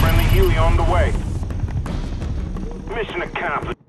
Friendly Huey on the way. Mission accomplished.